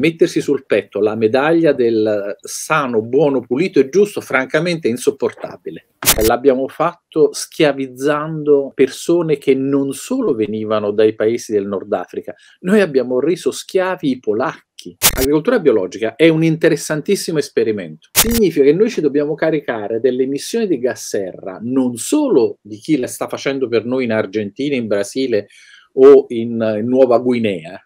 mettersi sul petto la medaglia del sano, buono, pulito e giusto, francamente è insopportabile. L'abbiamo fatto schiavizzando persone che non solo venivano dai paesi del Nord Africa, noi abbiamo reso schiavi i polacchi. L'agricoltura biologica è un interessantissimo esperimento. Significa che noi ci dobbiamo caricare delle emissioni di gas serra non solo di chi la sta facendo per noi in Argentina, in Brasile o in, Nuova Guinea,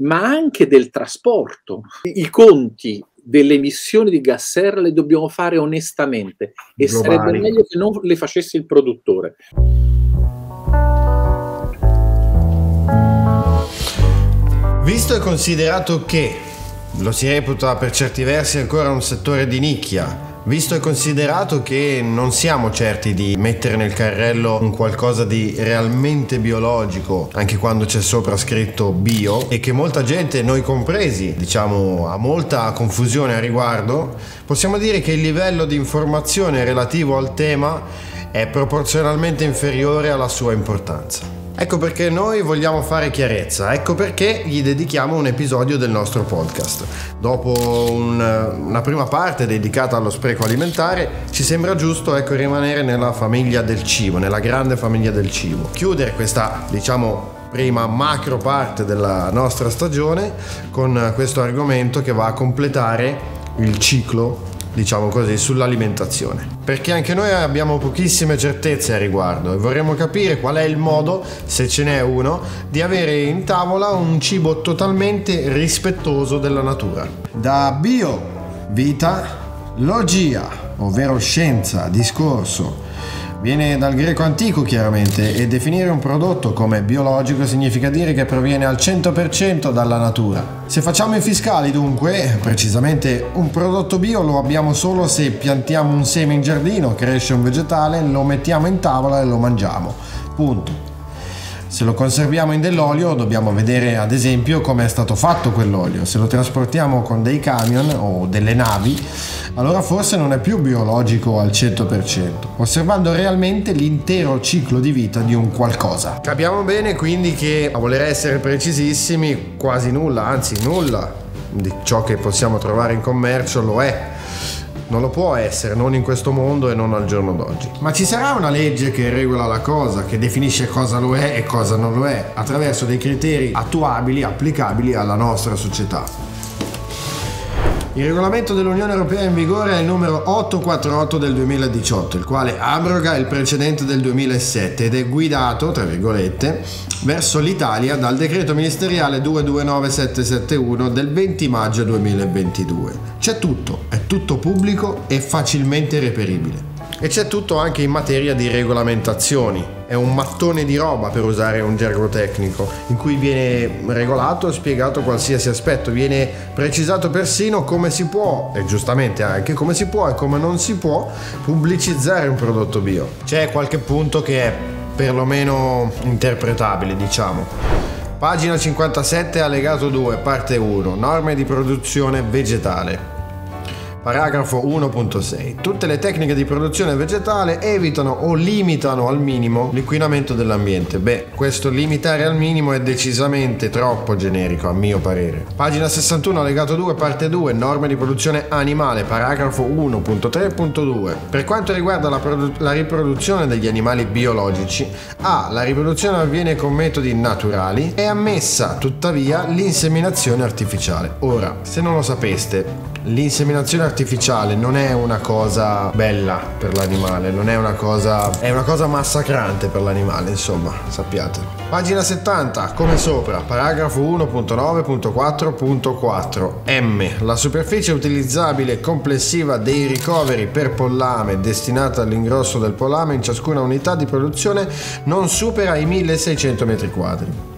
ma anche del trasporto. I conti delle emissioni di gas serra le dobbiamo fare onestamente e Globali. sarebbe meglio che non le facesse il produttore. Visto e considerato che lo si reputa per certi versi ancora un settore di nicchia, Visto e considerato che non siamo certi di mettere nel carrello un qualcosa di realmente biologico, anche quando c'è sopra scritto bio, e che molta gente, noi compresi, diciamo, ha molta confusione a riguardo, possiamo dire che il livello di informazione relativo al tema è proporzionalmente inferiore alla sua importanza. Ecco perché noi vogliamo fare chiarezza, ecco perché gli dedichiamo un episodio del nostro podcast. Dopo un, una prima parte dedicata allo spreco alimentare, ci sembra giusto ecco, rimanere nella famiglia del cibo, nella grande famiglia del cibo. Chiudere questa, diciamo, prima macro parte della nostra stagione con questo argomento che va a completare il ciclo diciamo così, sull'alimentazione. Perché anche noi abbiamo pochissime certezze a riguardo e vorremmo capire qual è il modo, se ce n'è uno, di avere in tavola un cibo totalmente rispettoso della natura. Da bio, vita, logia, ovvero scienza, discorso, Viene dal greco antico chiaramente e definire un prodotto come biologico significa dire che proviene al 100% dalla natura. Se facciamo i fiscali dunque, precisamente un prodotto bio lo abbiamo solo se piantiamo un seme in giardino, cresce un vegetale, lo mettiamo in tavola e lo mangiamo. Punto. Se lo conserviamo in dell'olio dobbiamo vedere ad esempio come è stato fatto quell'olio. Se lo trasportiamo con dei camion o delle navi, allora forse non è più biologico al 100%, osservando realmente l'intero ciclo di vita di un qualcosa. Capiamo bene quindi che a voler essere precisissimi quasi nulla, anzi nulla di ciò che possiamo trovare in commercio lo è non lo può essere, non in questo mondo e non al giorno d'oggi. Ma ci sarà una legge che regola la cosa, che definisce cosa lo è e cosa non lo è, attraverso dei criteri attuabili, applicabili alla nostra società. Il regolamento dell'Unione Europea in vigore è il numero 848 del 2018, il quale abroga il precedente del 2007 ed è guidato, tra virgolette, verso l'Italia dal decreto ministeriale 229771 del 20 maggio 2022. C'è tutto, è tutto pubblico e facilmente reperibile. E c'è tutto anche in materia di regolamentazioni. È un mattone di roba per usare un gergo tecnico, in cui viene regolato e spiegato qualsiasi aspetto, viene precisato persino come si può, e giustamente anche come si può e come non si può, pubblicizzare un prodotto bio. C'è qualche punto che è perlomeno interpretabile, diciamo. Pagina 57, allegato 2, parte 1, norme di produzione vegetale. Paragrafo 1.6. Tutte le tecniche di produzione vegetale evitano o limitano al minimo l'inquinamento dell'ambiente. Beh, questo limitare al minimo è decisamente troppo generico a mio parere. Pagina 61 allegato 2 parte 2 norme di produzione animale paragrafo 1.3.2. Per quanto riguarda la, produ- la riproduzione degli animali biologici, A. La riproduzione avviene con metodi naturali. È ammessa tuttavia l'inseminazione artificiale. Ora, se non lo sapeste, l'inseminazione artificiale non è una cosa bella per l'animale, non è una cosa. è una cosa massacrante per l'animale, insomma, sappiate. Pagina 70, come sopra, paragrafo 1.9.4.4 M. La superficie utilizzabile complessiva dei ricoveri per pollame destinata all'ingrosso del pollame in ciascuna unità di produzione non supera i 1600 m2.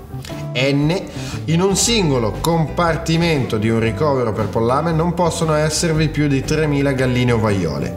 N, in un singolo compartimento di un ricovero per pollame non possono esservi più di 3.000 galline ovaiole,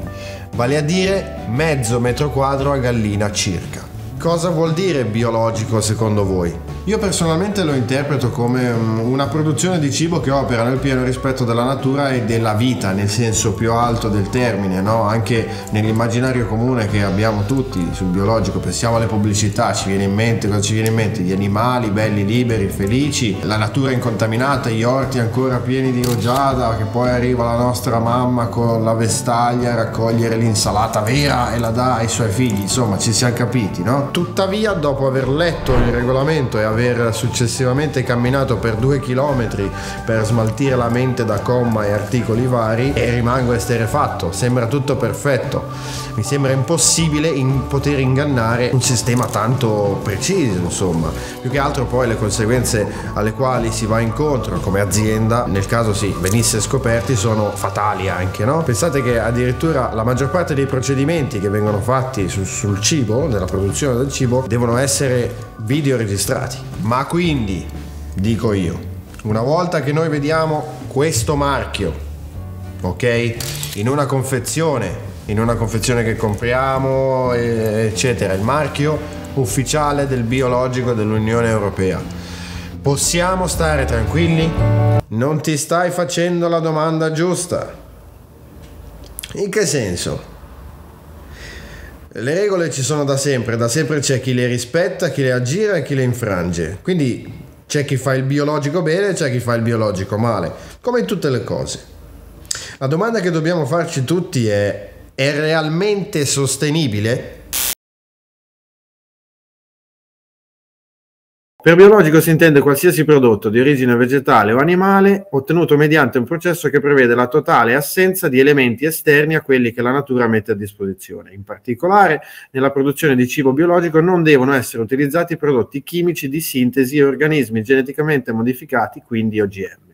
vale a dire mezzo metro quadro a gallina circa. Cosa vuol dire biologico secondo voi? Io personalmente lo interpreto come una produzione di cibo che opera nel pieno rispetto della natura e della vita, nel senso più alto del termine, no? anche nell'immaginario comune che abbiamo tutti sul biologico, pensiamo alle pubblicità, ci viene in mente cosa ci viene in mente? Gli animali belli, liberi, felici, la natura incontaminata, gli orti ancora pieni di rugiada, che poi arriva la nostra mamma con la vestaglia a raccogliere l'insalata vera e la dà ai suoi figli, insomma ci siamo capiti, no? Tuttavia dopo aver letto il regolamento e aver successivamente camminato per due chilometri per smaltire la mente da comma e articoli vari e rimango esterefatto. Sembra tutto perfetto. Mi sembra impossibile in poter ingannare un sistema tanto preciso, insomma. Più che altro poi le conseguenze alle quali si va incontro come azienda, nel caso sì, venisse scoperti, sono fatali anche, no? Pensate che addirittura la maggior parte dei procedimenti che vengono fatti sul, sul cibo, nella produzione del cibo, devono essere video registrati. Ma quindi, dico io, una volta che noi vediamo questo marchio, ok, in una confezione, in una confezione che compriamo, eccetera, il marchio ufficiale del biologico dell'Unione Europea, possiamo stare tranquilli? Non ti stai facendo la domanda giusta. In che senso? Le regole ci sono da sempre, da sempre c'è chi le rispetta, chi le aggira e chi le infrange. Quindi c'è chi fa il biologico bene e c'è chi fa il biologico male, come in tutte le cose. La domanda che dobbiamo farci tutti è, è realmente sostenibile? Per biologico si intende qualsiasi prodotto di origine vegetale o animale ottenuto mediante un processo che prevede la totale assenza di elementi esterni a quelli che la natura mette a disposizione. In particolare, nella produzione di cibo biologico non devono essere utilizzati prodotti chimici di sintesi e organismi geneticamente modificati, quindi OGM.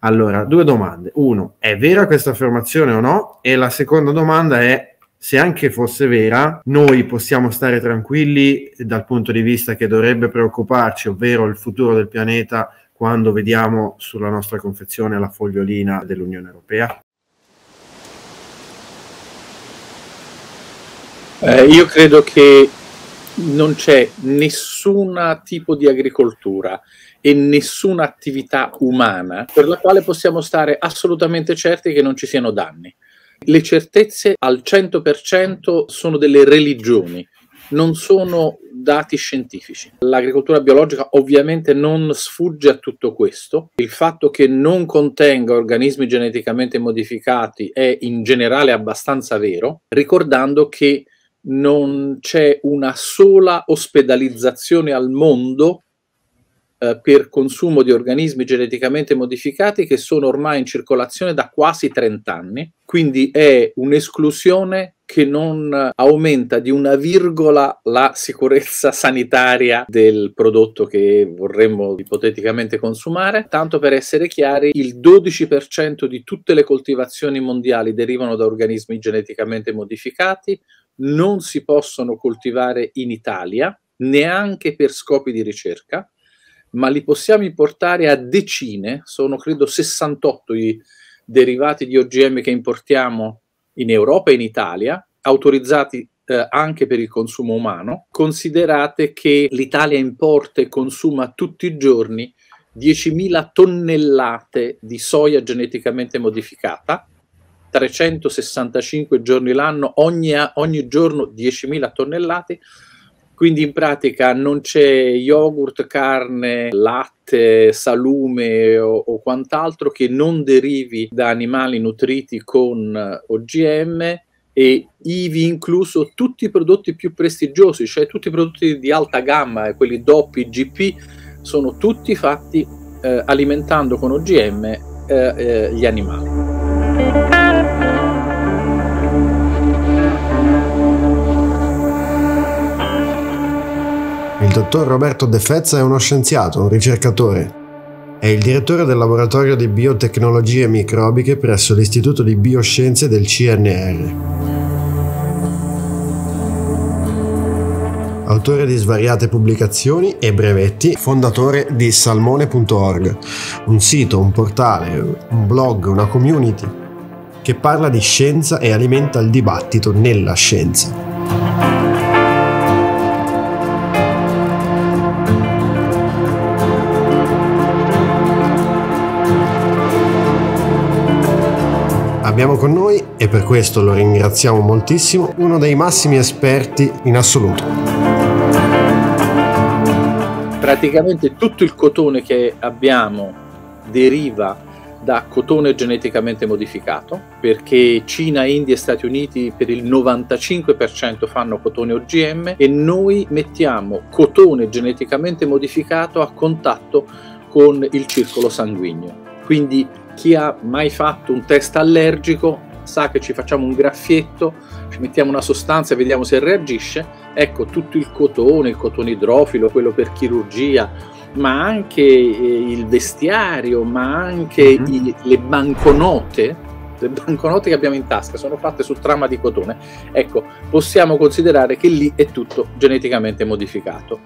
Allora, due domande. Uno, è vera questa affermazione o no? E la seconda domanda è se anche fosse vera, noi possiamo stare tranquilli dal punto di vista che dovrebbe preoccuparci, ovvero il futuro del pianeta, quando vediamo sulla nostra confezione la fogliolina dell'Unione Europea? Eh, io credo che non c'è nessun tipo di agricoltura e nessuna attività umana per la quale possiamo stare assolutamente certi che non ci siano danni. Le certezze al 100% sono delle religioni, non sono dati scientifici. L'agricoltura biologica ovviamente non sfugge a tutto questo. Il fatto che non contenga organismi geneticamente modificati è in generale abbastanza vero, ricordando che non c'è una sola ospedalizzazione al mondo eh, per consumo di organismi geneticamente modificati che sono ormai in circolazione da quasi 30 anni, quindi è un'esclusione che non aumenta di una virgola la sicurezza sanitaria del prodotto che vorremmo ipoteticamente consumare. Tanto per essere chiari, il 12% di tutte le coltivazioni mondiali derivano da organismi geneticamente modificati, non si possono coltivare in Italia neanche per scopi di ricerca ma li possiamo importare a decine, sono credo 68 i derivati di OGM che importiamo in Europa e in Italia, autorizzati eh, anche per il consumo umano. Considerate che l'Italia importa e consuma tutti i giorni 10.000 tonnellate di soia geneticamente modificata, 365 giorni l'anno, ogni, ogni giorno 10.000 tonnellate, quindi in pratica non c'è yogurt, carne, latte, salume o, o, quant'altro che non derivi da animali nutriti con OGM e ivi incluso tutti i prodotti più prestigiosi, cioè tutti i prodotti di alta gamma, quelli doppi, GP, sono tutti fatti eh, alimentando con OGM eh, eh, gli animali. Dottor Roberto De Fezza è uno scienziato, un ricercatore. È il direttore del laboratorio di biotecnologie microbiche presso l'Istituto di Bioscienze del CNR. Autore di svariate pubblicazioni e brevetti, fondatore di salmone.org, un sito, un portale, un blog, una community che parla di scienza e alimenta il dibattito nella scienza. Abbiamo con noi, e per questo lo ringraziamo moltissimo, uno dei massimi esperti in assoluto. Praticamente tutto il cotone che abbiamo deriva da cotone geneticamente modificato, perché Cina, India e Stati Uniti per il 95% fanno cotone OGM e noi mettiamo cotone geneticamente modificato a contatto con il circolo sanguigno. Quindi chi ha mai fatto un test allergico sa che ci facciamo un graffietto, ci mettiamo una sostanza e vediamo se reagisce. Ecco, tutto il cotone, il cotone idrofilo, quello per chirurgia, ma anche eh, il vestiario, ma anche mm-hmm. i, le banconote, le banconote che abbiamo in tasca sono fatte su trama di cotone. Ecco, possiamo considerare che lì è tutto geneticamente modificato.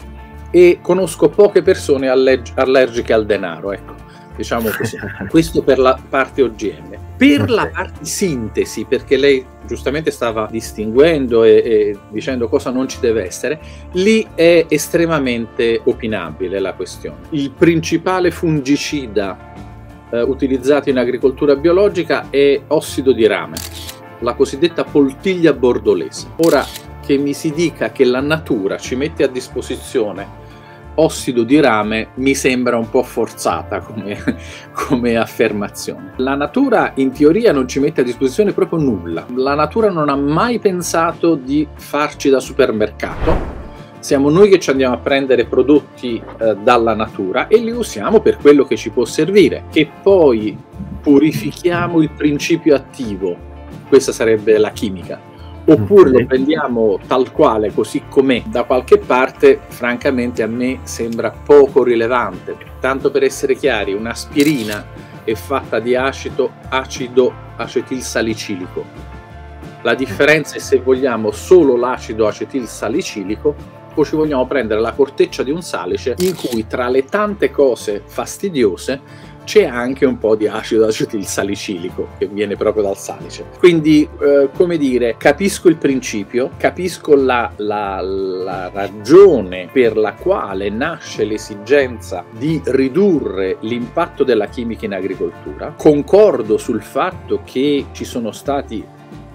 E conosco poche persone allerg- allergiche al denaro, ecco diciamo così. Questo per la parte OGM. Per okay. la parte sintesi, perché lei giustamente stava distinguendo e, e, dicendo cosa non ci deve essere, lì è estremamente opinabile la questione. Il principale fungicida eh, utilizzato in agricoltura biologica è ossido di rame, la cosiddetta poltiglia bordolese. Ora che mi si dica che la natura ci mette a disposizione ossido di rame mi sembra un po' forzata come, come, affermazione. La natura in teoria non ci mette a disposizione proprio nulla. La natura non ha mai pensato di farci da supermercato. Siamo noi che ci andiamo a prendere prodotti eh, dalla natura e li usiamo per quello che ci può servire. Che poi purifichiamo il principio attivo, questa sarebbe la chimica oppure lo prendiamo tal quale, così com'è, da qualche parte, francamente a me sembra poco rilevante. Tanto per essere chiari, un'aspirina è fatta di acido, acido acetilsalicilico. La differenza è se vogliamo solo l'acido acetilsalicilico o ci vogliamo prendere la corteccia di un salice in cui tra le tante cose fastidiose c'è anche un po' di acido acetilsalicilico che viene proprio dal salice. Quindi, eh, come dire, capisco il principio, capisco la, la, la ragione per la quale nasce l'esigenza di ridurre l'impatto della chimica in agricoltura, concordo sul fatto che ci sono stati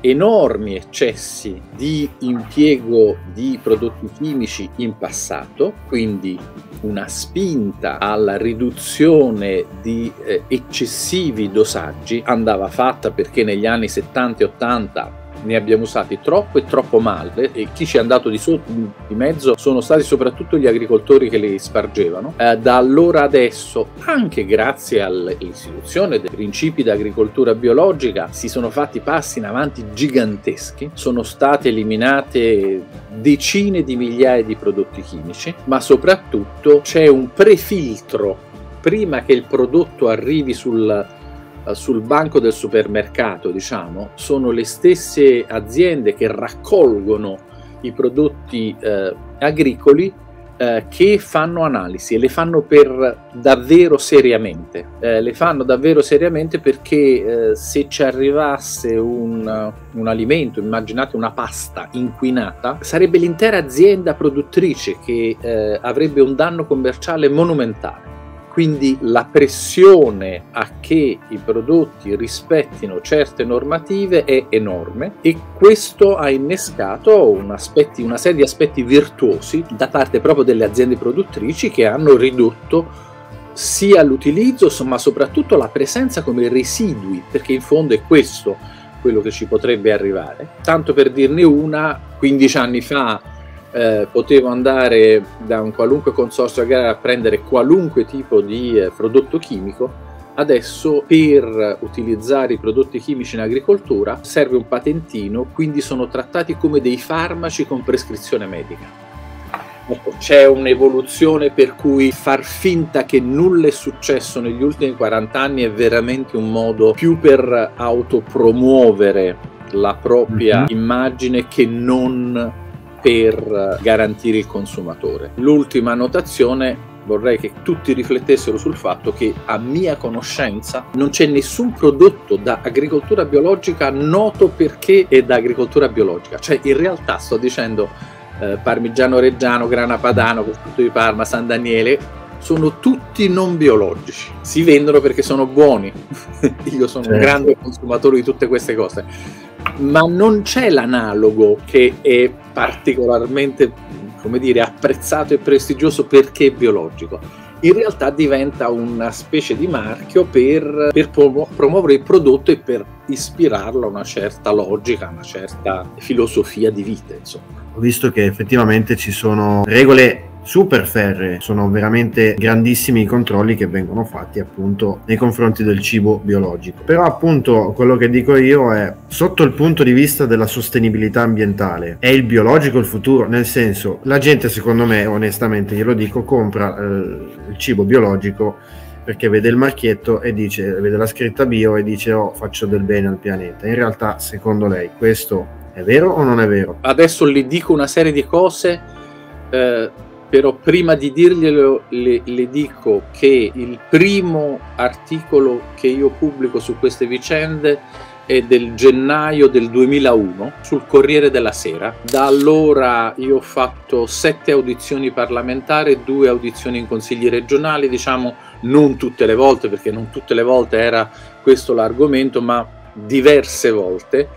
enormi eccessi di impiego di prodotti chimici in passato, quindi una spinta alla riduzione di eh, eccessivi dosaggi andava fatta perché negli anni 70 e 80 ne abbiamo usati troppo e troppo male e chi ci è andato di, sotto, di mezzo sono stati soprattutto gli agricoltori che li spargevano. Eh, da allora adesso, anche grazie all'istituzione dei principi di agricoltura biologica, si sono fatti passi in avanti giganteschi, sono state eliminate decine di migliaia di prodotti chimici, ma soprattutto c'è un prefiltro prima che il prodotto arrivi sul sul banco del supermercato, diciamo, sono le stesse aziende che raccolgono i prodotti eh, agricoli eh, che fanno analisi e le fanno per davvero seriamente. Eh, le fanno davvero seriamente perché eh, se ci arrivasse un, un, alimento, immaginate una pasta inquinata, sarebbe l'intera azienda produttrice che eh, avrebbe un danno commerciale monumentale. Quindi la pressione a che i prodotti rispettino certe normative è enorme e questo ha innescato un aspetti, una serie di aspetti virtuosi da parte proprio delle aziende produttrici che hanno ridotto sia l'utilizzo ma soprattutto la presenza come residui, perché in fondo è questo quello che ci potrebbe arrivare. Tanto per dirne una, 15 anni fa eh, potevo andare da un qualunque consorzio agrario a prendere qualunque tipo di eh, prodotto chimico, adesso per utilizzare i prodotti chimici in agricoltura serve un patentino, quindi sono trattati come dei farmaci con prescrizione medica. Ecco, c'è un'evoluzione per cui far finta che nulla è successo negli ultimi 40 anni è veramente un modo più per autopromuovere la propria mm-hmm. immagine che non per garantire il consumatore. L'ultima notazione vorrei che tutti riflettessero sul fatto che a mia conoscenza non c'è nessun prodotto da agricoltura biologica noto perché è da agricoltura biologica. Cioè in realtà sto dicendo eh, parmigiano reggiano, grana padano, prosciutto di Parma, San Daniele sono tutti non biologici. Si vendono perché sono buoni. Io sono certo. un grande consumatore di tutte queste cose. Ma non c'è l'analogo che è particolarmente, come dire, apprezzato e prestigioso perché è biologico. In realtà diventa una specie di marchio per, per promuovere il prodotto e per ispirarlo a una certa logica, a una certa filosofia di vita, insomma. Ho visto che effettivamente ci sono regole super ferre, sono veramente grandissimi i controlli che vengono fatti appunto nei confronti del cibo biologico. Però appunto quello che dico io è sotto il punto di vista della sostenibilità ambientale, è il biologico il futuro? Nel senso, la gente secondo me, onestamente glielo dico, compra eh, il cibo biologico perché vede il marchietto e dice, vede la scritta bio e dice oh faccio del bene al pianeta. In realtà secondo lei questo è vero o non è vero? Adesso le dico una serie di cose eh, però prima di dirglielo le, le, dico che il primo articolo che io pubblico su queste vicende è del gennaio del 2001 sul Corriere della Sera. Da allora io ho fatto sette audizioni parlamentari due audizioni in consigli regionali, diciamo non tutte le volte perché non tutte le volte era questo l'argomento, ma diverse volte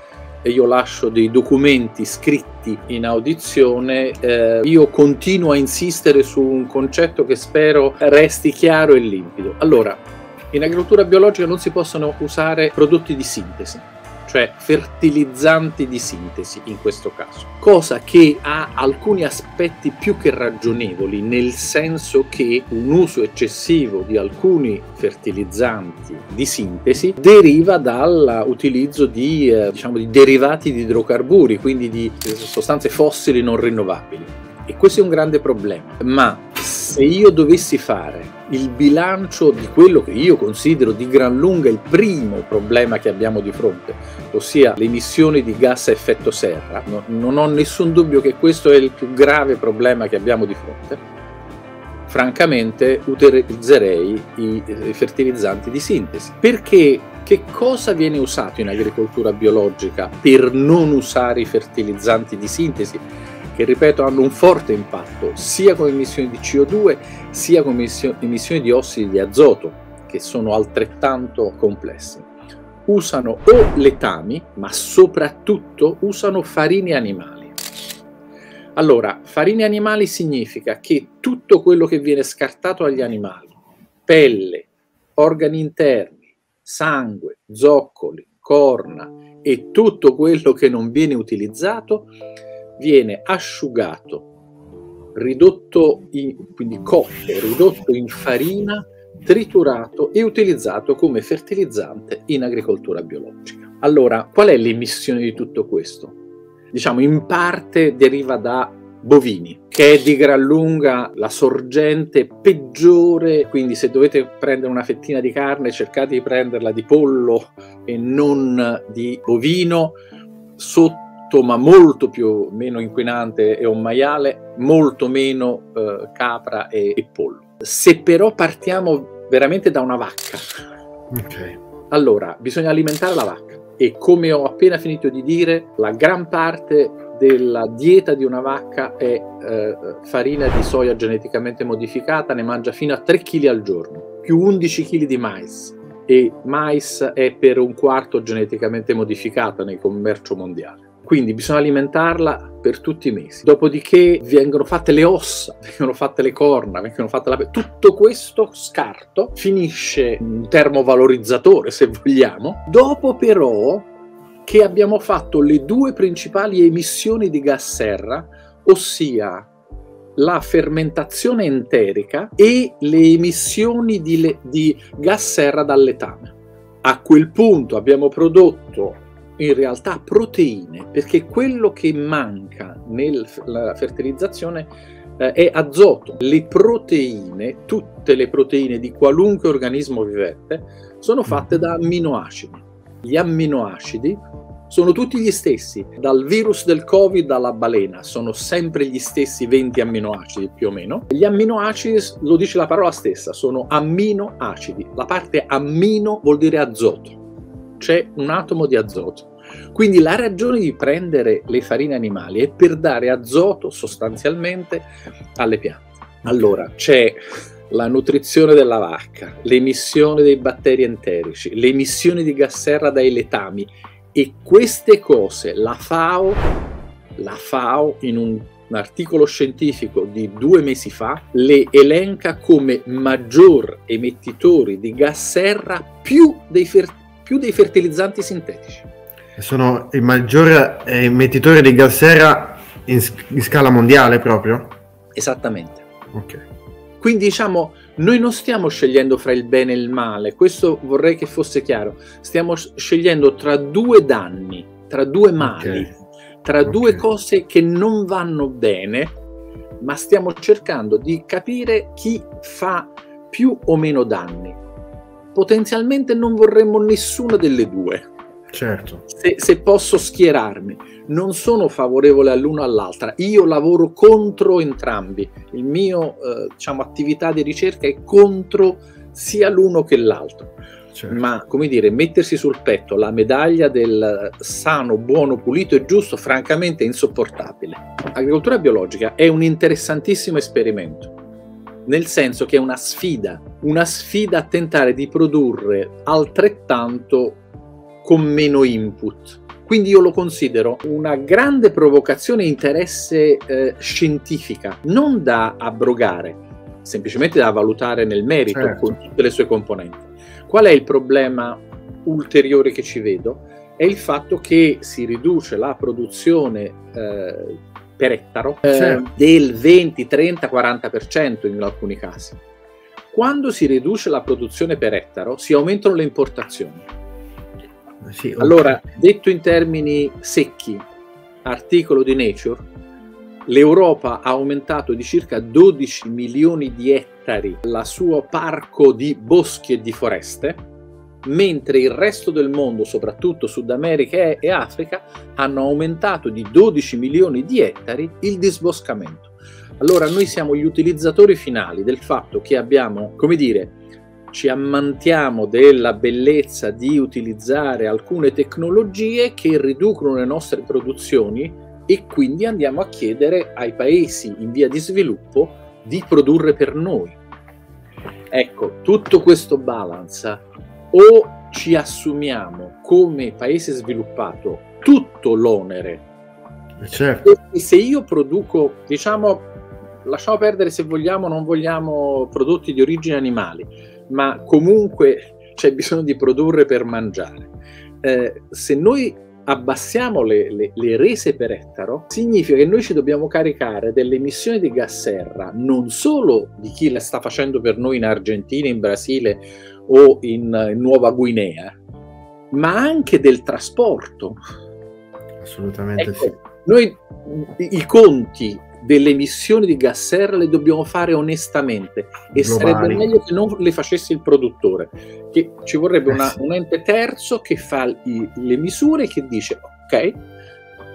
io lascio dei documenti scritti in audizione, eh, io continuo a insistere su un concetto che spero resti chiaro e limpido. Allora, in agricoltura biologica non si possono usare prodotti di sintesi cioè fertilizzanti di sintesi in questo caso, cosa che ha alcuni aspetti più che ragionevoli, nel senso che un uso eccessivo di alcuni fertilizzanti di sintesi deriva dall'utilizzo di, eh, diciamo, di derivati di idrocarburi, quindi di sostanze fossili non rinnovabili. E questo è un grande problema, ma se io dovessi fare il bilancio di quello che io considero di gran lunga il primo problema che abbiamo di fronte, ossia le emissioni di gas a effetto serra, no, non ho nessun dubbio che questo è il più grave problema che abbiamo di fronte, francamente utilizzerei i fertilizzanti di sintesi. Perché che cosa viene usato in agricoltura biologica per non usare i fertilizzanti di sintesi? Che ripeto hanno un forte impatto sia con emissioni di CO2 sia con emissioni di ossidi di azoto che sono altrettanto complessi. Usano o letami, ma soprattutto usano farine animali. Allora, farine animali significa che tutto quello che viene scartato agli animali, pelle, organi interni, sangue, zoccoli, corna e tutto quello che non viene utilizzato viene asciugato, ridotto in, quindi cotto, ridotto in farina, triturato e utilizzato come fertilizzante in agricoltura biologica. Allora, qual è l'emissione di tutto questo? Diciamo, in parte deriva da bovini, che è di gran lunga la sorgente peggiore, quindi se dovete prendere una fettina di carne cercate di prenderla di pollo e non di bovino, sotto ma molto più, meno inquinante è un maiale, molto meno eh, capra e, e, pollo. Se però partiamo veramente da una vacca, okay. allora bisogna alimentare la vacca e come ho appena finito di dire, la gran parte della dieta di una vacca è eh, farina di soia geneticamente modificata, ne mangia fino a 3 kg al giorno, più 11 kg di mais e mais è per un quarto geneticamente modificata nel commercio mondiale. Quindi bisogna alimentarla per tutti i mesi. Dopodiché vengono fatte le ossa, vengono fatte le corna, vengono fatte la... Tutto questo scarto finisce in un termovalorizzatore, se vogliamo. Dopo però che abbiamo fatto le due principali emissioni di gas serra, ossia la fermentazione enterica e le emissioni di, le, di gas serra dal letame. A quel punto abbiamo prodotto in realtà proteine, perché quello che manca nella fertilizzazione eh, è azoto. Le proteine, tutte le proteine di qualunque organismo vivente, sono fatte da amminoacidi. Gli amminoacidi sono tutti gli stessi, dal virus del Covid alla balena, sono sempre gli stessi 20 amminoacidi più o meno. Gli amminoacidi, lo dice la parola stessa, sono amminoacidi. La parte ammino vuol dire azoto c'è un atomo di azoto. Quindi la ragione di prendere le farine animali è per dare azoto sostanzialmente alle piante. Allora c'è la nutrizione della vacca, l'emissione dei batteri enterici, le emissioni di gas serra dai letami e queste cose la FAO, la FAO in un, un articolo scientifico di due mesi fa le elenca come maggior emettitori di gas serra più dei, fer- più dei fertilizzanti sintetici. Sono il maggior emettitore di gas serra in, in scala mondiale proprio? Esattamente. Ok. Quindi diciamo, noi non stiamo scegliendo fra il bene e il male, questo vorrei che fosse chiaro, stiamo scegliendo tra due danni, tra due mali, okay. tra okay. due cose che non vanno bene, ma stiamo cercando di capire chi fa più o meno danni. Potenzialmente non vorremmo nessuna delle due. Certo. Se, se, posso schierarmi, non sono favorevole all'una o all'altra, io lavoro contro entrambi. Il mio eh, diciamo, attività di ricerca è contro sia l'uno che l'altro. Certo. Ma come dire, mettersi sul petto la medaglia del sano, buono, pulito e giusto, francamente è insopportabile. L'agricoltura biologica è un interessantissimo esperimento nel senso che è una sfida, una sfida a tentare di produrre altrettanto con meno input. Quindi io lo considero una grande provocazione e interesse eh, scientifica, non da abrogare, semplicemente da valutare nel merito certo. con tutte le sue componenti. Qual è il problema ulteriore che ci vedo? È il fatto che si riduce la produzione eh, per ettaro eh, certo. del 20, 30, 40% in alcuni casi. Quando si riduce la produzione per ettaro si aumentano le importazioni sì, okay. Allora, detto in termini secchi, articolo di Nature, l'Europa ha aumentato di circa 12 milioni di ettari il suo parco di boschi e di foreste, mentre il resto del mondo, soprattutto Sud America e Africa, hanno aumentato di 12 milioni di ettari il disboscamento. Allora noi siamo gli utilizzatori finali del fatto che abbiamo, come dire, ci ammantiamo della bellezza di utilizzare alcune tecnologie che riducono le nostre produzioni e quindi andiamo a chiedere ai paesi in via di sviluppo di produrre per noi. Ecco, tutto questo balance o ci assumiamo come paese sviluppato tutto l'onere. Certo. E se io produco, diciamo, lasciamo perdere se vogliamo o non vogliamo prodotti di origine animali, ma comunque c'è bisogno di produrre per mangiare. Eh, se noi abbassiamo le, le, le, rese per ettaro, significa che noi ci dobbiamo caricare delle emissioni di gas serra, non solo di chi la sta facendo per noi in Argentina, in Brasile o in, in Nuova Guinea, ma anche del trasporto. Assolutamente ecco, sì. Noi i conti delle emissioni di gas serra le dobbiamo fare onestamente e Globali. sarebbe meglio che non le facesse il produttore, che ci vorrebbe una, eh un ente terzo che fa i, le misure e che dice ok,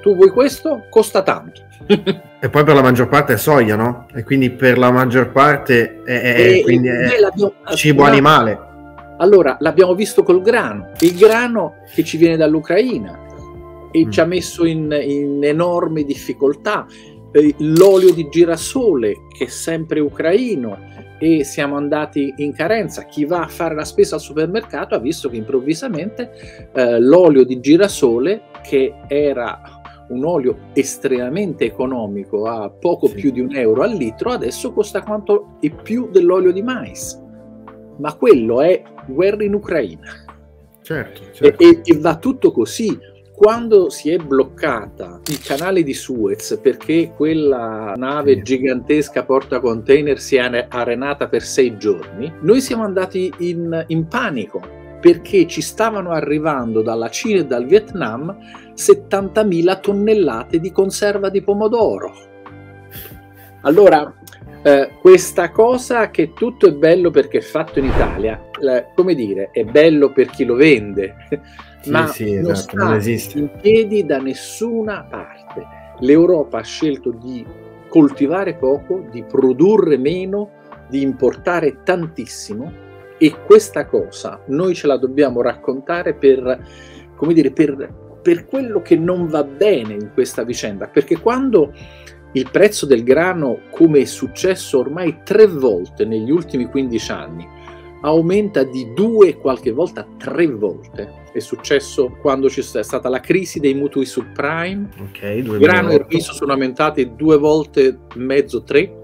tu vuoi questo, costa tanto. e poi per la maggior parte è soia, no? E quindi per la maggior parte è, è, è cibo animale. Allora, l'abbiamo visto col grano, il grano che ci viene dall'Ucraina e mm. ci ha messo in, in enormi difficoltà eh, l'olio di girasole che è sempre ucraino e siamo andati in carenza. Chi va a fare la spesa al supermercato ha visto che improvvisamente eh, l'olio di girasole, che era un olio estremamente economico, a poco sì. più di un euro al litro, adesso costa quanto e più dell'olio di mais. Ma quello è guerra in Ucraina. Certo, certo. E, e, va tutto così quando si è bloccata il canale di Suez perché quella nave gigantesca porta container si è arenata per sei giorni, noi siamo andati in, in panico perché ci stavano arrivando dalla Cina e dal Vietnam 70.000 tonnellate di conserva di pomodoro. Allora, eh, questa cosa che tutto è bello perché è fatto in Italia, eh, come dire, è bello per chi lo vende, sì, ma sì, non esatto, sta non esiste. in piedi da nessuna parte. L'Europa ha scelto di coltivare poco, di produrre meno, di importare tantissimo e questa cosa noi ce la dobbiamo raccontare per, come dire, per, per quello che non va bene in questa vicenda, perché quando il prezzo del grano, come è successo ormai tre volte negli ultimi 15 anni, aumenta di due, qualche volta tre volte. È successo quando c'è stata la crisi dei mutui subprime. Okay, grano e riso sono aumentati due volte mezzo, tre.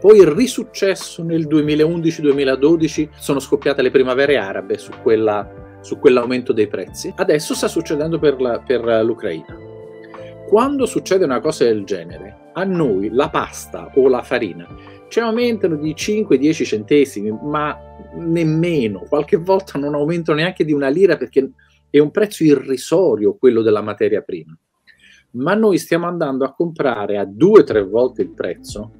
Poi il risuccesso nel 2011-2012 sono scoppiate le primavere arabe su, quella, su quell'aumento dei prezzi. Adesso sta succedendo per, la, per l'Ucraina. Quando succede una cosa del genere, a noi la pasta o la farina ci aumentano di 5-10 centesimi, ma nemmeno, qualche volta non aumentano neanche di una lira perché è un prezzo irrisorio quello della materia prima. Ma noi stiamo andando a comprare a due o tre volte il prezzo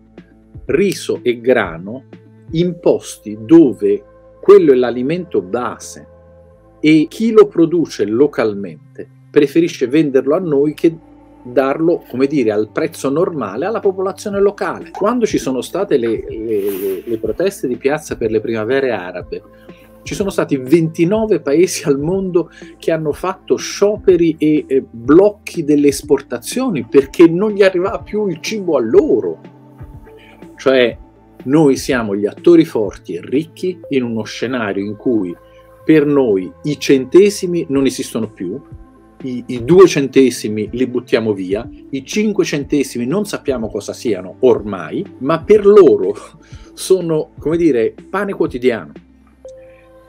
riso e grano in posti dove quello è l'alimento base e chi lo produce localmente preferisce venderlo a noi che darlo, come dire, al prezzo normale alla popolazione locale. Quando ci sono state le, le, le proteste di piazza per le primavere arabe, ci sono stati 29 paesi al mondo che hanno fatto scioperi e, e blocchi delle esportazioni perché non gli arrivava più il cibo a loro. Cioè, noi siamo gli attori forti e ricchi in uno scenario in cui per noi i centesimi non esistono più, i, i due centesimi li buttiamo via, i cinque centesimi non sappiamo cosa siano ormai, ma per loro sono, come dire, pane quotidiano.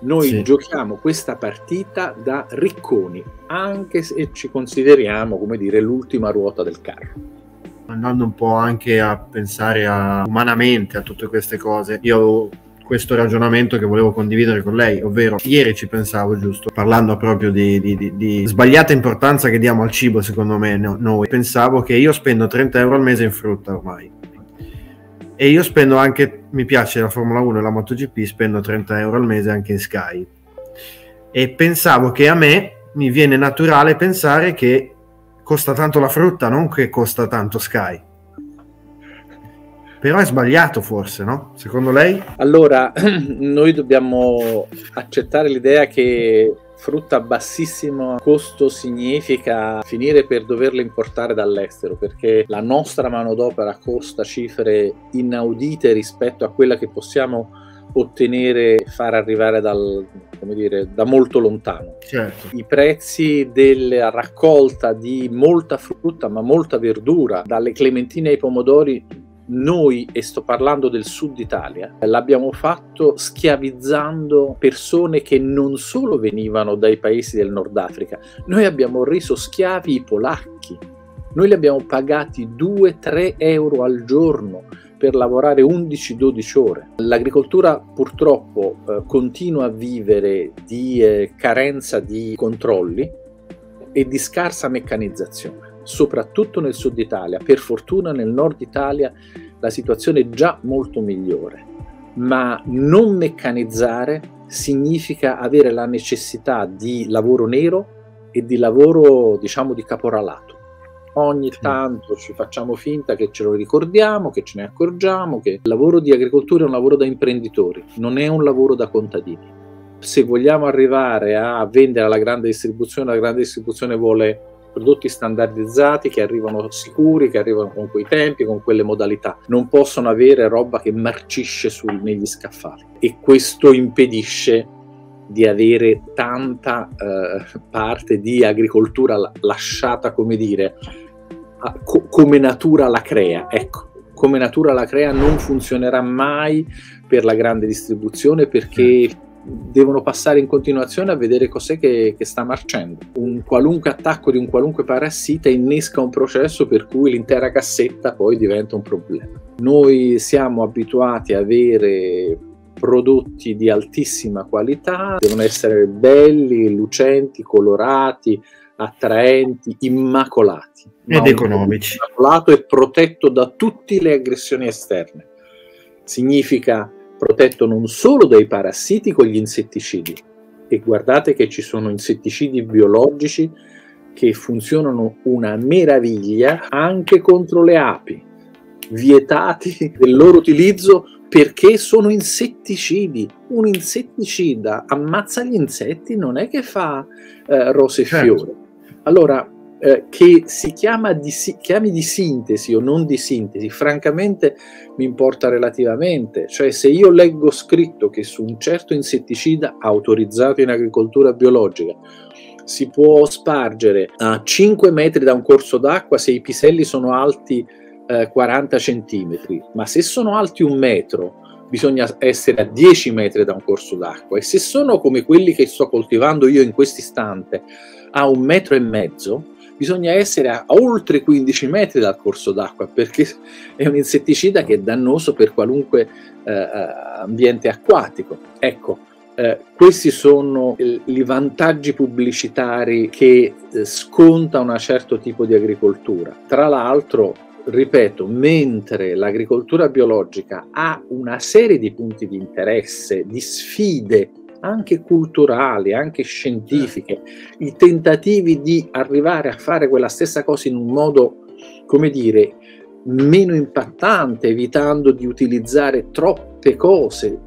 Noi sì. giochiamo questa partita da ricconi, anche se ci consideriamo, come dire, l'ultima ruota del carro andando un po' anche a pensare a, umanamente a tutte queste cose. Io questo ragionamento che volevo condividere con lei, ovvero ieri ci pensavo giusto, parlando proprio di, di, di, di sbagliata importanza che diamo al cibo, secondo me no, noi, pensavo che io spendo 30 euro al mese in frutta ormai. E io spendo anche, mi piace la Formula 1 e la MotoGP, spendo 30 euro al mese anche in Sky. E pensavo che a me mi viene naturale pensare che costa tanto la frutta, non che costa tanto Sky però è sbagliato forse, no? Secondo lei? Allora, noi dobbiamo accettare l'idea che frutta a bassissimo costo significa finire per doverla importare dall'estero perché la nostra manodopera costa cifre inaudite rispetto a quella che possiamo ottenere e far arrivare dal, dire, da molto lontano. Certo. I prezzi della raccolta di molta frutta ma molta verdura, dalle clementine ai pomodori noi, e sto parlando del sud Italia, l'abbiamo fatto schiavizzando persone che non solo venivano dai paesi del Nord Africa, noi abbiamo reso schiavi i polacchi. Noi li abbiamo pagati 2-3 euro al giorno per lavorare 11-12 ore. L'agricoltura purtroppo eh, continua a vivere di eh, carenza di controlli e di scarsa meccanizzazione soprattutto nel sud Italia. Per fortuna nel nord Italia la situazione è già molto migliore, ma non meccanizzare significa avere la necessità di lavoro nero e di lavoro, diciamo, di caporalato. Ogni tanto ci facciamo finta che ce lo ricordiamo, che ce ne accorgiamo, che il lavoro di agricoltura è un lavoro da imprenditori, non è un lavoro da contadini. Se vogliamo arrivare a vendere alla grande distribuzione, la grande distribuzione vuole prodotti standardizzati che arrivano sicuri, che arrivano con quei tempi, con quelle modalità. Non possono avere roba che marcisce sul, negli scaffali e questo impedisce di avere tanta eh, parte di agricoltura lasciata, come dire, a, co- come natura la crea. Ecco, come natura la crea non funzionerà mai per la grande distribuzione perché devono passare in continuazione a vedere cos'è che, che, sta marcendo. Un qualunque attacco di un qualunque parassita innesca un processo per cui l'intera cassetta poi diventa un problema. Noi siamo abituati a avere prodotti di altissima qualità, devono essere belli, lucenti, colorati, attraenti, immacolati. Ed economici. Immacolato e protetto da tutte le aggressioni esterne. Significa protetto non solo dai parassiti con gli insetticidi, e guardate che ci sono insetticidi biologici che funzionano una meraviglia anche contro le api, vietati del loro utilizzo perché sono insetticidi. Un insetticida ammazza gli insetti, non è che fa eh, rose e certo. fiori. Allora, eh, che si chiama di, chiami di sintesi o non di sintesi, francamente mi importa relativamente. Cioè se io leggo scritto che su un certo insetticida autorizzato in agricoltura biologica si può spargere a 5 metri da un corso d'acqua se i piselli sono alti eh, 40 centimetri, ma se sono alti un metro bisogna essere a 10 metri da un corso d'acqua e se sono come quelli che sto coltivando io in questo istante a un metro e mezzo, bisogna essere a oltre 15 metri dal corso d'acqua perché è un insetticida che è dannoso per qualunque eh, eh ambiente acquatico. Ecco, eh, questi sono i vantaggi pubblicitari che eh, sconta un certo tipo di agricoltura. Tra l'altro, ripeto, mentre l'agricoltura biologica ha una serie di punti di interesse, di sfide anche culturali, anche scientifiche, i tentativi di arrivare a fare quella stessa cosa in un modo, come dire, meno impattante, evitando di utilizzare troppe cose.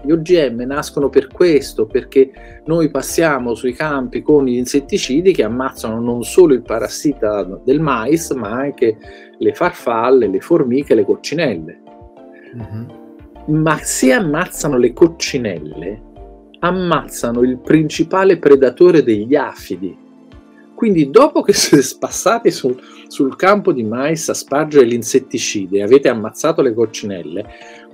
Gli OGM nascono per questo, perché noi passiamo sui campi con gli insetticidi che ammazzano non solo il parassita del mais, ma anche le farfalle, le formiche, le coccinelle. Uh-huh. Ma se ammazzano le coccinelle, ammazzano il principale predatore degli afidi. Quindi dopo che siete spassati sul, sul campo di mais a spargere l'insetticide e avete ammazzato le coccinelle,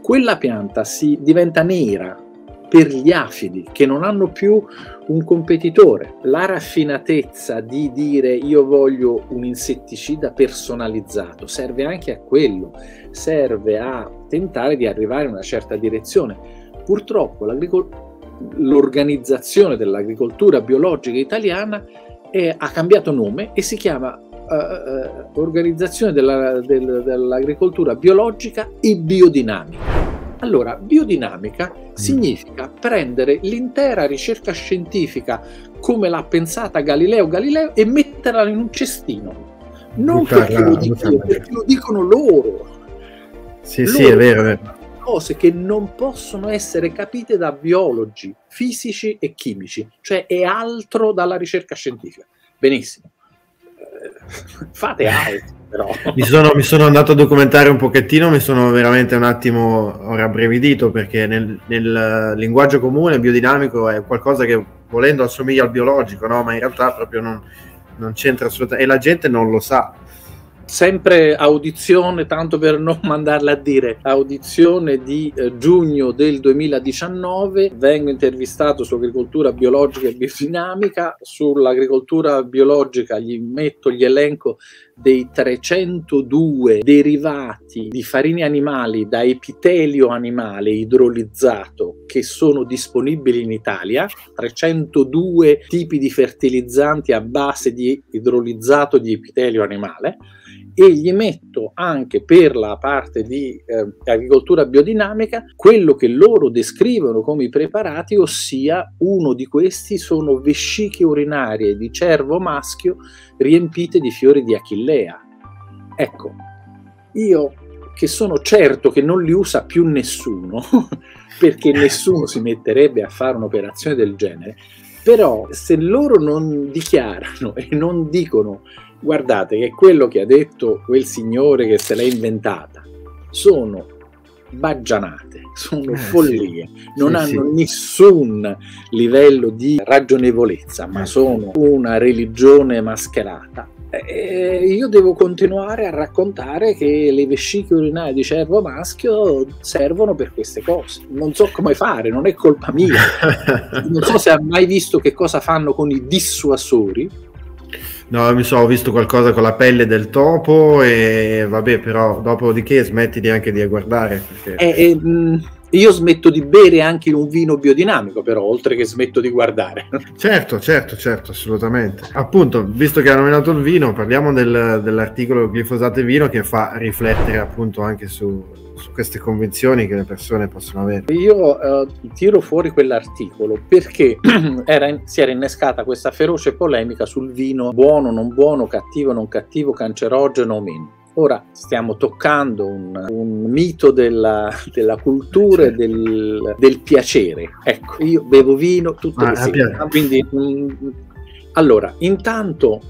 quella pianta si diventa nera per gli afidi che non hanno più un competitore. La raffinatezza di dire io voglio un insetticida personalizzato serve anche a quello, serve a tentare di arrivare in una certa direzione. Purtroppo l'organizzazione dell'agricoltura biologica italiana è, ha cambiato nome e si chiama uh, uh, Organizzazione della, del, dell'Agricoltura Biologica e Biodinamica. Allora, biodinamica significa prendere l'intera ricerca scientifica come l'ha pensata Galileo Galileo e metterla in un cestino. Non perché lo dico io, perché lo dicono loro. Sì, loro sì, è vero, è vero. Cose che non possono essere capite da biologi, fisici e chimici, cioè è altro dalla ricerca scientifica. Benissimo. Eh, fate altro però. Mi sono, mi sono, andato a documentare un pochettino, mi sono veramente un attimo rabbrividito perché nel, nel, linguaggio comune biodinamico è qualcosa che volendo assomiglia al biologico, no? ma in realtà proprio non, non c'entra assolutamente e la gente non lo sa sempre audizione, tanto per non mandarla a dire, audizione di eh, giugno del 2019, vengo intervistato su agricoltura biologica e biodinamica, sull'agricoltura biologica gli metto gli elenco dei 302 derivati di farine animali da epitelio animale idrolizzato che sono disponibili in Italia, 302 tipi di fertilizzanti a base di idrolizzato di epitelio animale e gli metto anche per la parte di eh, agricoltura biodinamica quello che loro descrivono come i preparati, ossia uno di questi sono vesciche urinarie di cervo maschio riempite di fiori di achillea. Ecco, io che sono certo che non li usa più nessuno, perché nessuno si metterebbe a fare un'operazione del genere, però se loro non dichiarano e non dicono guardate che quello che ha detto quel signore che se l'ha inventata sono baggianate, sono eh, follie, sì. non sì, hanno sì. nessun livello di ragionevolezza, ma eh, sono una religione mascherata. E io devo continuare a raccontare che le vesciche urinarie di cervo maschio servono per queste cose. Non so come fare, non è colpa mia. Non so se ha mai visto che cosa fanno con i dissuasori No, mi so, ho visto qualcosa con la pelle del topo e vabbè, però dopodiché smetti anche di guardare. Perché... Eh, eh, io smetto di bere anche in un vino biodinamico, però, oltre che smetto di guardare. Certo, certo, certo, assolutamente. Appunto, visto che hanno nominato il vino, parliamo del, dell'articolo glifosato e vino che fa riflettere appunto anche su, su queste convinzioni che le persone possono avere. Io uh, tiro fuori quell'articolo perché era si era innescata questa feroce polemica sul vino buono, non buono, cattivo, non cattivo, cancerogeno o meno. Ora stiamo toccando un, un mito della, della cultura e del, del, piacere. Ecco, io bevo vino tutte ah, le sere. Quindi, mh, mm, allora, intanto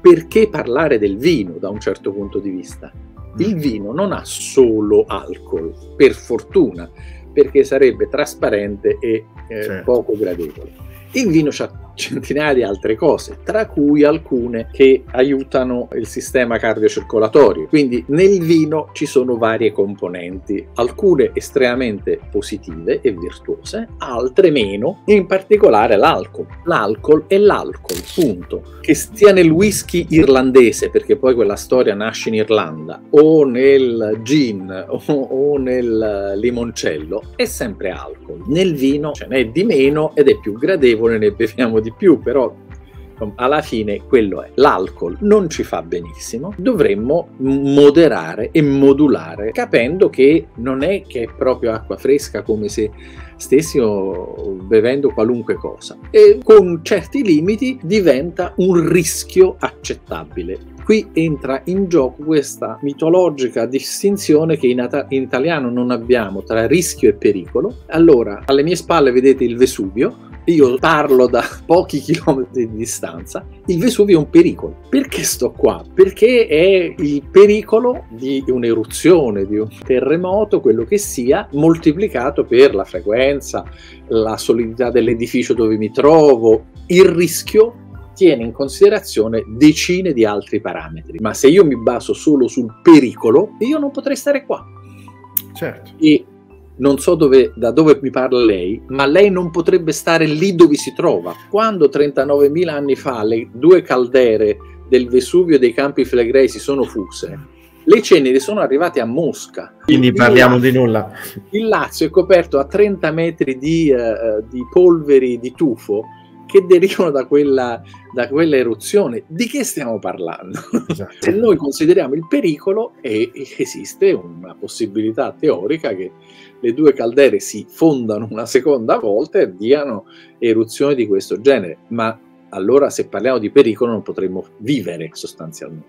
perché parlare del vino da un certo punto di vista? Il vino non ha solo alcol, per fortuna, perché sarebbe trasparente e eh, certo. poco gradevole. Il vino ha centinaia di altre cose, tra cui alcune che aiutano il sistema cardiocircolatorio. Quindi nel vino ci sono varie componenti, alcune estremamente positive e virtuose, altre meno, in particolare l'alcol. L'alcol è l'alcol, punto. Che stia nel whisky irlandese, perché poi quella storia nasce in Irlanda, o nel gin o, o nel limoncello, è sempre alcol. Nel vino ce n'è di meno ed è più gradevole, ne beviamo di più, però alla fine quello è. L'alcol non ci fa benissimo, dovremmo moderare e modulare, capendo che non è che è proprio acqua fresca come se stessimo bevendo qualunque cosa e con certi limiti diventa un rischio accettabile. Qui entra in gioco questa mitologica distinzione che in, in italiano non abbiamo tra rischio e pericolo. Allora, alle mie spalle vedete il Vesuvio, io parlo da pochi chilometri di distanza, il Vesuvio è un pericolo. Perché sto qua? Perché è il pericolo di un'eruzione, di un terremoto, quello che sia, moltiplicato per la frequenza, la solidità dell'edificio dove mi trovo, il rischio tiene in considerazione decine di altri parametri. Ma se io mi baso solo sul pericolo, io non potrei stare qua. Certo. E non so dove, da dove mi parla lei, ma lei non potrebbe stare lì dove si trova. Quando 39.000 anni fa le due caldere del Vesuvio e dei Campi Flegrei si sono fuse, le ceneri sono arrivate a Mosca. Quindi il parliamo Lazio, di nulla. Il Lazio è coperto a 30 metri di, uh, di polveri di tufo che derivano da quella, da quella, eruzione. Di che stiamo parlando? Esatto. Se noi consideriamo il pericolo, e esiste una possibilità teorica che le due caldere si fondano una seconda volta e diano eruzioni di questo genere. Ma allora, se parliamo di pericolo, non potremmo vivere sostanzialmente.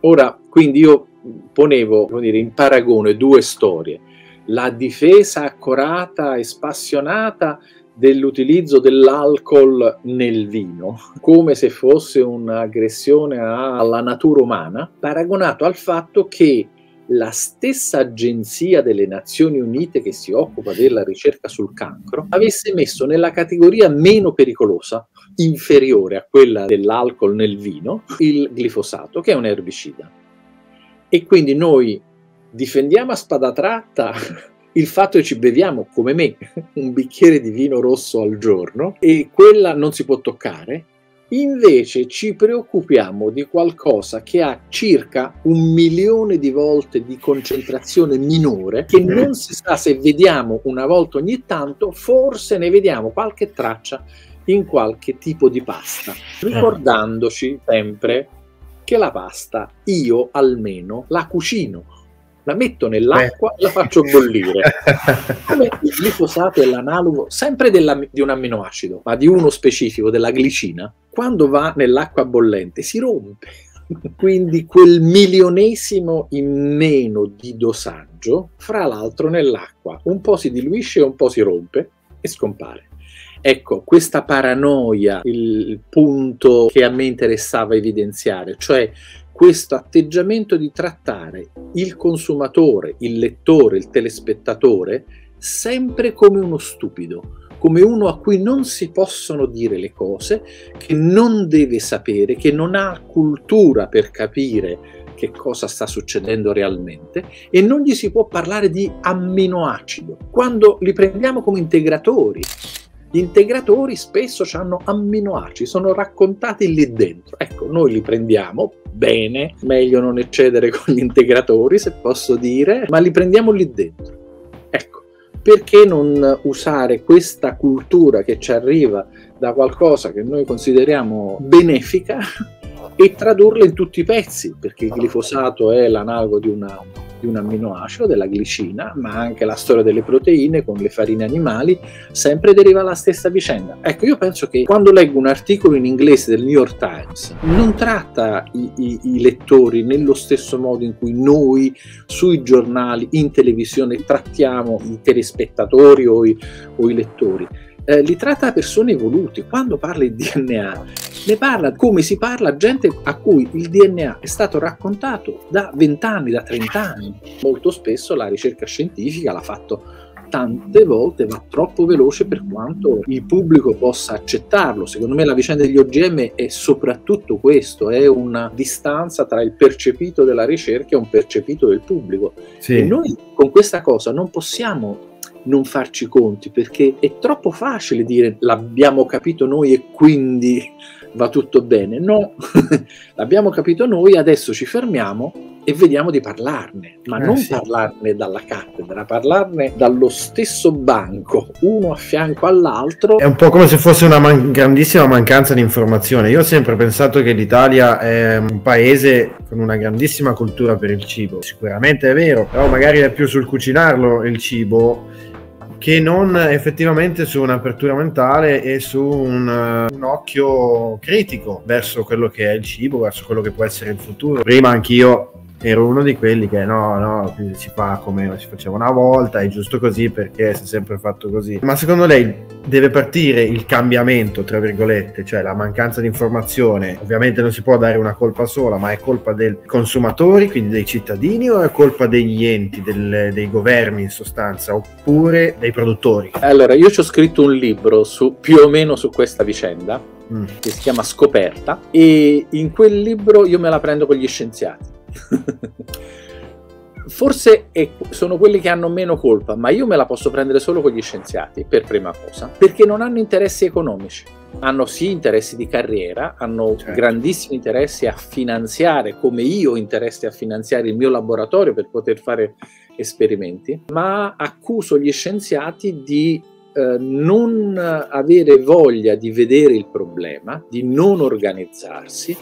Ora, quindi io ponevo dire, in paragone due storie. La difesa accorata e spassionata dell'utilizzo dell'alcol nel vino, come se fosse un'aggressione alla natura umana, paragonato al fatto che la stessa agenzia delle Nazioni Unite che si occupa della ricerca sul cancro avesse messo nella categoria meno pericolosa, inferiore a quella dell'alcol nel vino, il glifosato, che è un erbicida. E quindi noi difendiamo a spada tratta il fatto che ci beviamo come me un bicchiere di vino rosso al giorno e quella non si può toccare, invece ci preoccupiamo di qualcosa che ha circa un milione di volte di concentrazione minore, che non si sa se vediamo una volta ogni tanto, forse ne vediamo qualche traccia in qualche tipo di pasta, ricordandoci sempre che la pasta io almeno la cucino la metto nell'acqua e la faccio bollire. Come il glifosato è l'analogo sempre della, di un amminoacido, ma di uno specifico, della glicina, quando va nell'acqua bollente si rompe. Quindi quel milionesimo in meno di dosaggio, fra l'altro nell'acqua, un po' si diluisce, un po' si rompe e scompare. Ecco, questa paranoia, il punto che a me interessava evidenziare, cioè questo atteggiamento di trattare il consumatore, il lettore, il telespettatore sempre come uno stupido, come uno a cui non si possono dire le cose, che non deve sapere, che non ha cultura per capire che cosa sta succedendo realmente e non gli si può parlare di amminoacido quando li prendiamo come integratori. Gli integratori spesso hanno amminoacidi, sono raccontati lì dentro. Ecco, noi li prendiamo bene, meglio non eccedere con gli integratori, se posso dire, ma li prendiamo lì dentro. Ecco, perché non usare questa cultura che ci arriva da qualcosa che noi consideriamo benefica e tradurla in tutti i pezzi, perché il glifosato è l'analogo di una di un amminoacido, della glicina, ma anche la storia delle proteine con le farine animali, sempre deriva dalla stessa vicenda. Ecco, io penso che quando leggo un articolo in inglese del New York Times, non tratta i, i, i lettori nello stesso modo in cui noi sui giornali, in televisione, trattiamo i telespettatori o i, o i lettori eh, li tratta persone evoluti. Quando parla di DNA, ne parla come si parla a gente a cui il DNA è stato raccontato da 20 anni, da 30 anni. Molto spesso la ricerca scientifica l'ha fatto tante volte va troppo veloce per quanto il pubblico possa accettarlo. Secondo me la vicenda degli OGM è soprattutto questo, è una distanza tra il percepito della ricerca e un percepito del pubblico. Sì. E noi con questa cosa non possiamo non farci conti perché è troppo facile dire l'abbiamo capito noi e quindi va tutto bene. No, l'abbiamo capito noi, adesso ci fermiamo e vediamo di parlarne, ma eh, non sì. parlarne dalla cattedra, parlarne dallo stesso banco, uno a fianco all'altro. È un po' come se fosse una man- grandissima mancanza di informazione. Io ho sempre pensato che l'Italia è un paese con una grandissima cultura per il cibo. Sicuramente è vero, però magari è più sul cucinarlo il cibo che non effettivamente su un'apertura mentale e su un, un, occhio critico verso quello che è il cibo, verso quello che può essere il futuro. Prima anch'io ero uno di quelli che no, no, si fa come si faceva una volta, è giusto così perché si è sempre fatto così. Ma secondo lei deve partire il cambiamento, tra virgolette, cioè la mancanza di informazione? Ovviamente non si può dare una colpa sola, ma è colpa dei consumatori, quindi dei cittadini, o è colpa degli enti, del, dei governi in sostanza, oppure dei produttori? Allora, io ci ho scritto un libro su, più o meno su questa vicenda, mm. che si chiama Scoperta, e in quel libro io me la prendo con gli scienziati Forse è, sono quelli che hanno meno colpa, ma io me la posso prendere solo con gli scienziati, per prima cosa, perché non hanno interessi economici. Hanno sì interessi di carriera, hanno certo. grandissimi interessi a finanziare, come io ho interessi a finanziare il mio laboratorio per poter fare esperimenti, ma accuso gli scienziati di eh, non avere voglia di vedere il problema, di non organizzarsi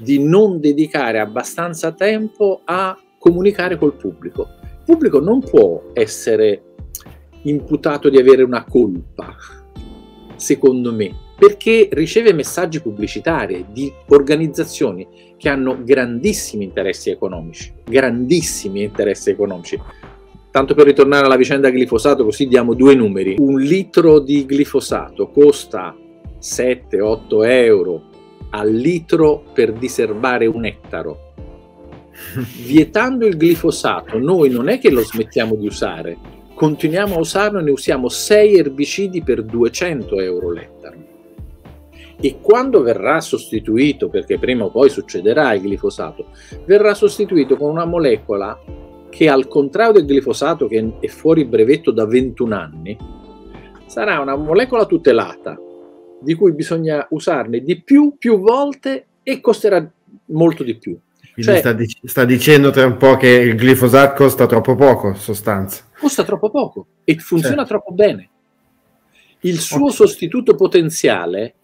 di non dedicare abbastanza tempo a comunicare col pubblico. Il pubblico non può essere imputato di avere una colpa, secondo me, perché riceve messaggi pubblicitari di organizzazioni che hanno grandissimi interessi economici, grandissimi interessi economici. Tanto per ritornare alla vicenda glifosato, così diamo due numeri. Un litro di glifosato costa 7-8 euro al litro per diserbare un ettaro. Vietando il glifosato, noi non è che lo smettiamo di usare, continuiamo a usarlo e ne usiamo 6 erbicidi per 200 euro l'ettaro. E quando verrà sostituito, perché prima o poi succederà il glifosato, verrà sostituito con una molecola che al contrario del glifosato che è fuori brevetto da 21 anni, sarà una molecola tutelata, di cui bisogna usarne di più, più volte e costerà molto di più. Cioè, sta, dic- sta, dicendo tra un po' che il glifosato costa troppo poco, sostanza. Costa troppo poco e funziona certo. troppo bene. Il suo okay. sostituto potenziale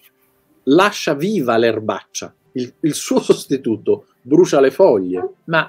lascia viva l'erbaccia, il, il suo sostituto brucia le foglie, ma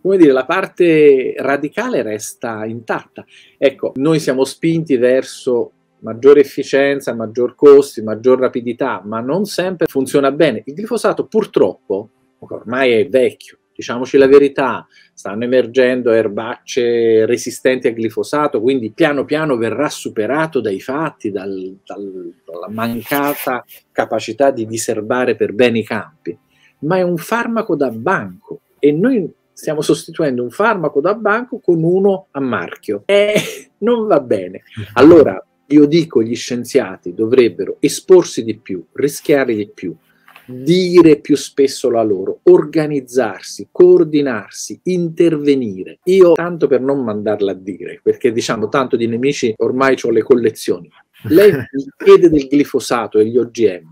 come dire, la parte radicale resta intatta. Ecco, noi siamo spinti verso maggiore efficienza, maggior costi, maggior rapidità, ma non sempre funziona bene. Il glifosato purtroppo ormai è vecchio, diciamoci la verità, stanno emergendo erbacce resistenti al glifosato, quindi piano piano verrà superato dai fatti, dal, dal, dalla mancata capacità di diserbare per bene i campi, ma è un farmaco da banco e noi stiamo sostituendo un farmaco da banco con uno a marchio e non va bene. Allora, io dico gli scienziati dovrebbero esporsi di più, rischiare di più, dire più spesso la loro, organizzarsi, coordinarsi, intervenire. Io tanto per non mandarla a dire, perché diciamo tanto di nemici ormai ho le collezioni. Lei mi chiede del glifosato e gli OGM.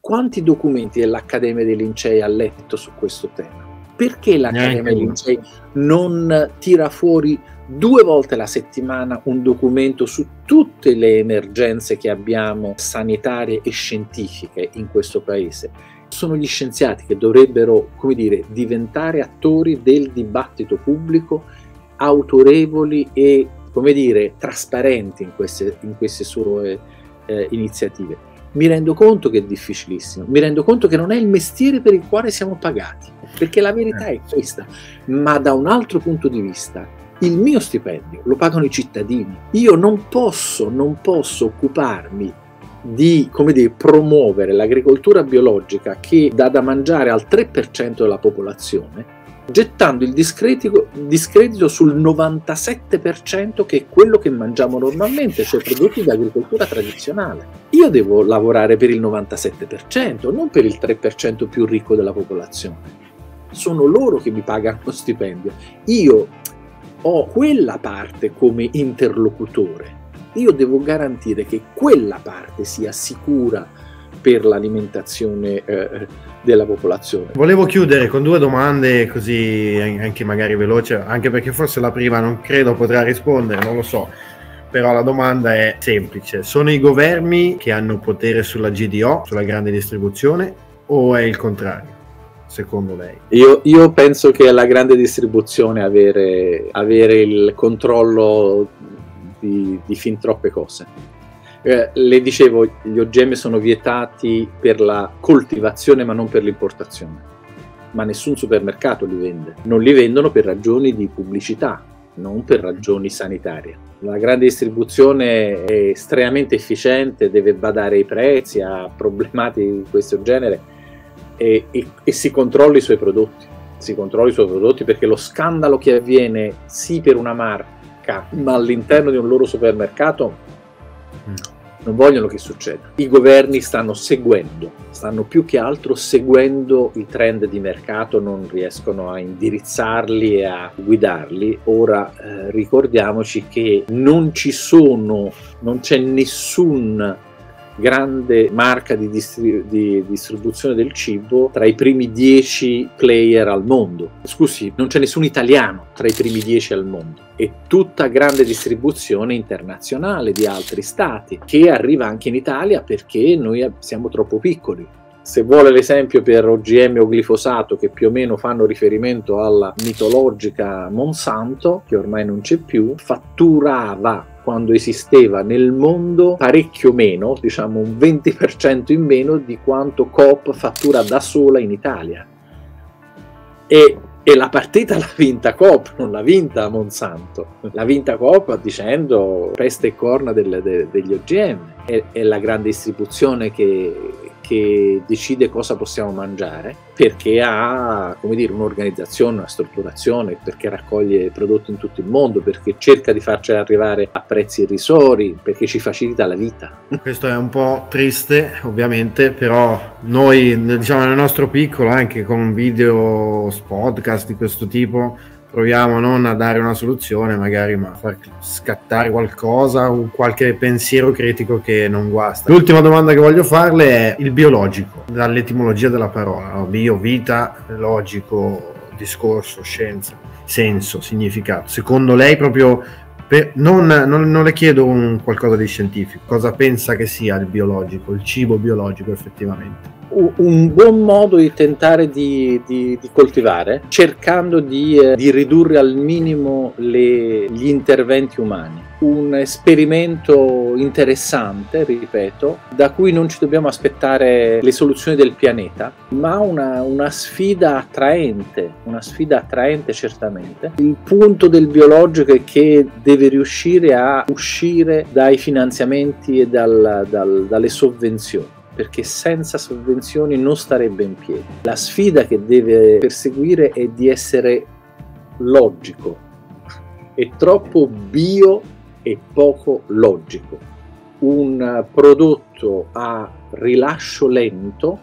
Quanti documenti dell'Accademia dei Lincei ha letto su questo tema? Perché l'Accademia dei Lincei non tira fuori due volte alla settimana un documento su tutte le emergenze che abbiamo sanitarie e scientifiche in questo paese. Sono gli scienziati che dovrebbero, come dire, diventare attori del dibattito pubblico, autorevoli e, come dire, trasparenti in queste, in queste sue eh, iniziative. Mi rendo conto che è difficilissimo, mi rendo conto che non è il mestiere per il quale siamo pagati, perché la verità è questa, ma da un altro punto di vista Il mio stipendio lo pagano i cittadini. Io non posso, non posso occuparmi di come dire, promuovere l'agricoltura biologica che dà da mangiare al 3% della popolazione, gettando il discredito, discredito sul 97% che è quello che mangiamo normalmente, cioè prodotti di agricoltura tradizionale. Io devo lavorare per il 97%, non per il 3% più ricco della popolazione. Sono loro che mi pagano lo stipendio. Io ho quella parte come interlocutore io devo garantire che quella parte sia sicura per l'alimentazione eh, della popolazione. Volevo chiudere con due domande così anche magari veloce, anche perché forse la prima non credo potrà rispondere, non lo so. Però la domanda è semplice. Sono i governi che hanno potere sulla GDO, sulla grande distribuzione, o è il contrario? Secondo lei? Io, io, penso che è la grande distribuzione avere, avere il controllo di, di fin troppe cose. Eh, le dicevo, gli OGM sono vietati per la coltivazione ma non per l'importazione. Ma nessun supermercato li vende. Non li vendono per ragioni di pubblicità, non per ragioni sanitarie. La grande distribuzione è estremamente efficiente, deve badare ai prezzi, ha problematiche di questo genere e, e, e si controlla i suoi prodotti. Si controlla i suoi prodotti perché lo scandalo che avviene sì per una marca ma all'interno di un loro supermercato mm. non vogliono che succeda. I governi stanno seguendo, stanno più che altro seguendo i trend di mercato, non riescono a indirizzarli e a guidarli. Ora eh, ricordiamoci che non ci sono, non c'è nessun grande marca di, distri- di, distribuzione del cibo tra i primi dieci player al mondo. Scusi, non c'è nessun italiano tra i primi dieci al mondo. È tutta grande distribuzione internazionale di altri stati che arriva anche in Italia perché noi siamo troppo piccoli se vuole l'esempio per OGM o glifosato che più o meno fanno riferimento alla mitologica Monsanto, che ormai non c'è più, fatturava quando esisteva nel mondo parecchio meno, diciamo un 20% in meno di quanto Coop fattura da sola in Italia. E, e la partita l'ha vinta Coop, non l'ha vinta Monsanto. L'ha vinta Coop dicendo peste e corna del, de, degli OGM. È, è la grande distribuzione che che decide cosa possiamo mangiare perché ha dire, un'organizzazione, una strutturazione, perché raccoglie prodotti in tutto il mondo, perché cerca di farci arrivare a prezzi irrisori, perché ci facilita la vita. Questo è un po' triste ovviamente, però noi diciamo nel nostro piccolo, anche con video, podcast di questo tipo, proviamo non a dare una soluzione magari ma a far scattare qualcosa o qualche pensiero critico che non guasta. L'ultima domanda che voglio farle è il biologico dall'etimologia della parola no? bio, vita, logico discorso, scienza senso, significato. Secondo lei proprio non, non, non, le chiedo un qualcosa di scientifico cosa pensa che sia il biologico il cibo biologico effettivamente un buon modo di tentare di, di, di coltivare, cercando di, eh, di ridurre al minimo le, gli interventi umani. Un esperimento interessante, ripeto, da cui non ci dobbiamo aspettare le soluzioni del pianeta, ma una, una sfida attraente, una sfida attraente certamente. Il punto del biologico è che deve riuscire a uscire dai finanziamenti e dal, dal, dalle sovvenzioni perché senza sovvenzioni non starebbe in piedi. La sfida che deve perseguire è di essere logico, è troppo bio e poco logico. Un prodotto a rilascio lento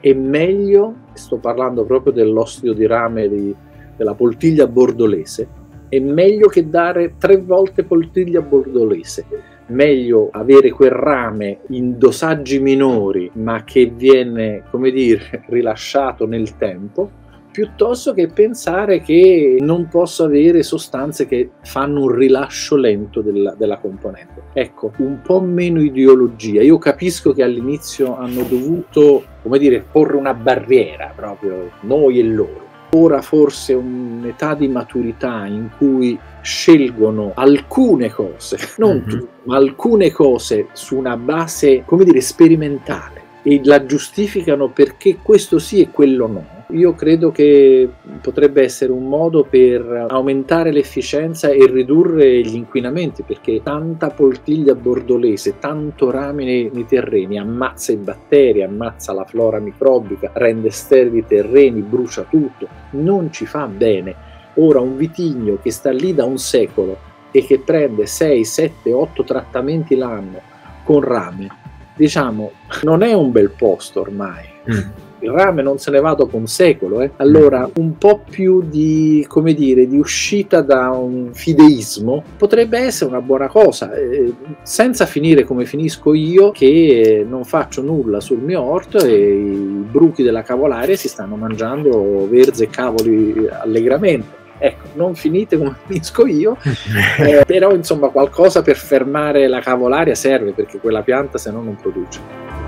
è meglio, sto parlando proprio dell'ossido di rame di, della poltiglia bordolese, è meglio che dare tre volte poltiglia bordolese meglio avere quel rame in dosaggi minori ma che viene, come dire, rilasciato nel tempo, piuttosto che pensare che non posso avere sostanze che fanno un rilascio lento della, della, componente. Ecco, un po' meno ideologia. Io capisco che all'inizio hanno dovuto, come dire, porre una barriera proprio noi e loro ora forse un'età di maturità in cui scelgono alcune cose, non mm-hmm. tutte, ma alcune cose su una base, come dire, sperimentale e la giustificano perché questo sì e quello no. Io credo che potrebbe essere un modo per aumentare l'efficienza e ridurre gli inquinamenti, perché tanta poltiglia bordolese, tanto rame nei, nei terreni ammazza i batteri, ammazza la flora microbica, rende sterili i terreni, brucia tutto, non ci fa bene. Ora un vitigno che sta lì da un secolo e che prende 6, 7, 8 trattamenti l'anno con rame, diciamo, non è un bel posto ormai. Mm. Il rame non se ne va dopo un secolo, eh? allora un po' più di, come dire, di uscita da un fideismo potrebbe essere una buona cosa, eh, senza finire come finisco io, che non faccio nulla sul mio orto e i bruchi della cavolaria si stanno mangiando verze e cavoli allegramente. Ecco, non finite come finisco io, eh, però insomma qualcosa per fermare la cavolaria serve perché quella pianta se no non produce.